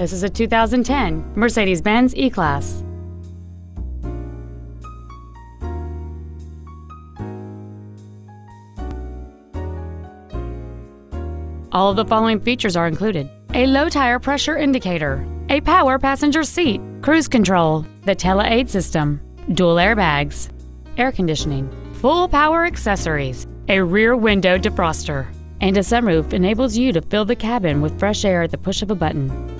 This is a 2010 Mercedes-Benz E-Class. All of the following features are included. A low tire pressure indicator, a power passenger seat, cruise control, the tele-aid system, dual airbags, air conditioning, full power accessories, a rear window defroster, and a sunroof enables you to fill the cabin with fresh air at the push of a button.